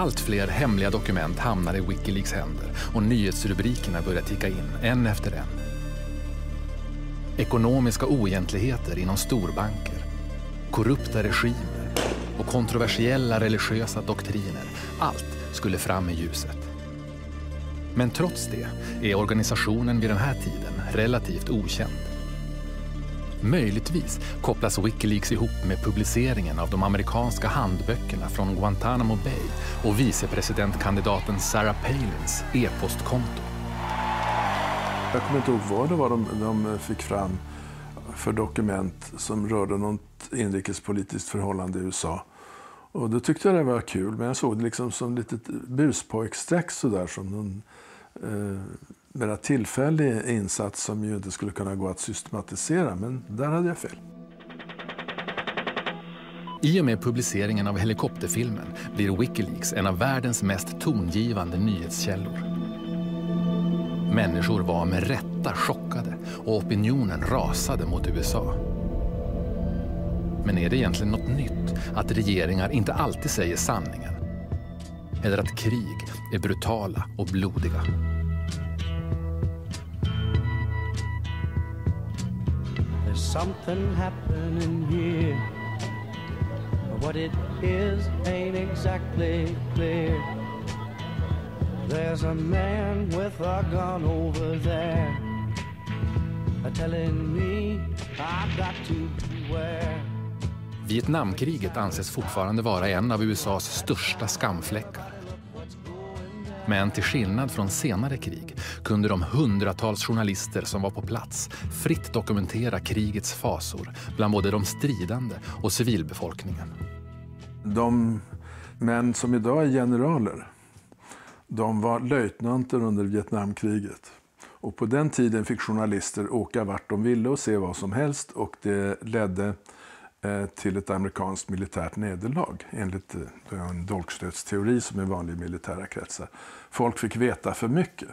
Allt fler hemliga dokument hamnar i Wikileaks händer och nyhetsrubrikerna börjar ticka in, en efter en. Ekonomiska oegentligheter inom storbanker, korrupta regimer och kontroversiella religiösa doktriner. Allt skulle fram i ljuset. Men trots det är organisationen vid den här tiden relativt okänd. Möjligtvis kopplas Wikileaks ihop med publiceringen av de amerikanska handböckerna från Guantanamo Bay och vicepresidentkandidaten Sarah Palins e-postkonto. Jag kommer inte ihåg vad det var de, de fick fram för dokument som rörde något inrikespolitiskt förhållande i USA. Och då tyckte jag det var kul, men jag såg det liksom som ett litet buspojkstreck sådär som någon eh, mera tillfällig insats som ju inte skulle kunna gå att systematisera. Men där hade jag fel. I och med publiceringen av helikopterfilmen blir Wikileaks en av världens mest tongivande nyhetskällor. Människor var med rätta chockade och opinionen rasade mot USA. Men är det egentligen något nytt att regeringar inte alltid säger sanningen? Eller att krig är brutala och blodiga? Something happening here. What it is ain't exactly clear. There's a man with a gun over there Telling me I've got to beware. Vietnamkriget anses fortfarande vara en av USAs största skamfläckar. Men till skillnad från senare krig kunde de hundratals journalister som var på plats fritt dokumentera krigets fasor bland både de stridande och civilbefolkningen. De män som idag är generaler, de var löjtnanter under Vietnamkriget. Och på den tiden fick journalister åka vart de ville och se vad som helst och det ledde Eh, Eh, till ett amerikanskt militärt nederlag enligt eh, en dolkstötsteori som är vanlig i militära kretsar. Folk fick veta för mycket.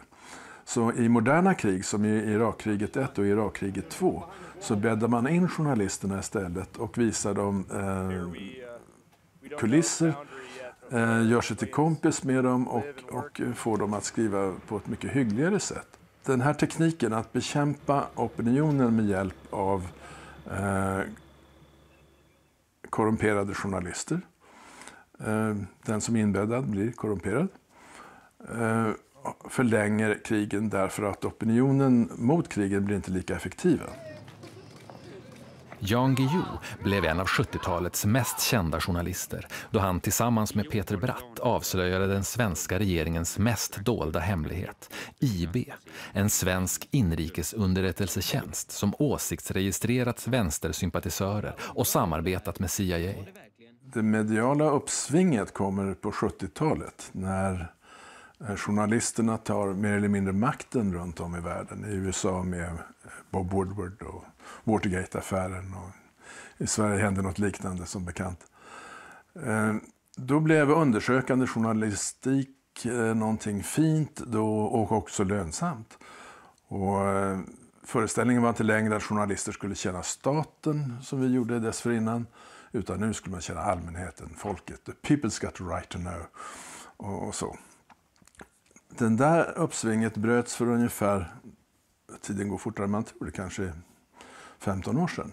Så i moderna krig, som i Irakkriget 1 och Irakkriget 2, så bäddar man in journalisterna istället och visar dem eh, kulisser, eh, gör sig till kompis med dem och, och får dem att skriva på ett mycket hyggligare sätt. Den här tekniken att bekämpa opinionen med hjälp av eh, korrumperade journalister. Eh, den som är inbäddad blir korrumperad. Eh, förlänger krigen därför att opinionen mot krigen blir inte lika effektiva. Jan Guillou blev en av 70-talets mest kända journalister då han tillsammans med Peter Bratt avslöjade den svenska regeringens mest dolda hemlighet, IB, en svensk inrikesunderrättelsetjänst som åsiktsregistrerat vänstersympatisörer och samarbetat med CIA. Det mediala uppsvinget kommer på 70-talet när eh, journalisterna tar mer eller mindre makten runt om i världen. I USA med Bob Woodward och Watergate-affären. I Sverige hände något liknande som bekant. Eh, då blev undersökande journalistik eh, någonting fint då, och också lönsamt. Och eh, föreställningen var inte längre att journalister skulle tjäna staten som vi gjorde dessförinnan. Utan nu skulle man tjäna allmänheten, folket. The people's got the right to know. Och, och så. Den där uppsvinget bröts för ungefär, tiden går fortare än man tror, det kanske 15 år sedan.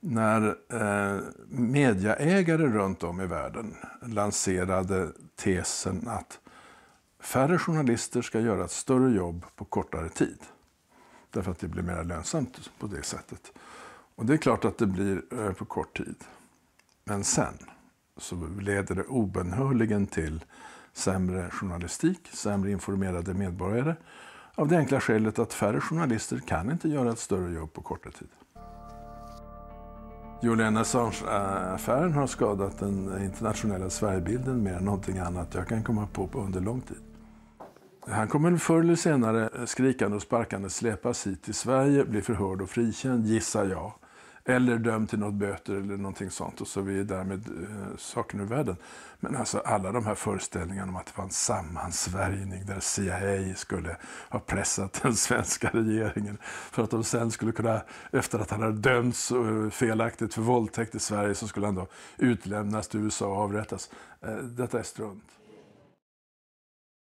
När eh, mediaägare runt om i världen lanserade tesen att färre journalister ska göra ett större jobb på kortare tid. Därför att det blir mer lönsamt på det sättet. Och det är klart att det blir eh, på kort tid. Men sen så leder det obenhörligen till sämre journalistik, sämre informerade medborgare. Av det enkla skälet att färre journalister kan inte göra ett större jobb på kortare tid. Julian Assange-affären har skadat den internationella Sverigebilden mer än någonting annat jag kan komma på, på under lång tid. Han kommer förr eller senare skrikande och sparkande släpas hit till Sverige, bli förhörd och frikänd, gissar jag. Eller dömd till något böter eller någonting sånt och så är vi därmed eh, saken ur världen. Men alltså alla de här föreställningarna om att det var en sammansvärjning där CIA skulle ha pressat den svenska regeringen för att de sen skulle kunna, efter att han hade dömts eh, felaktigt för våldtäkt i Sverige så skulle han då utlämnas till USA och avrättas. Eh, detta är strunt.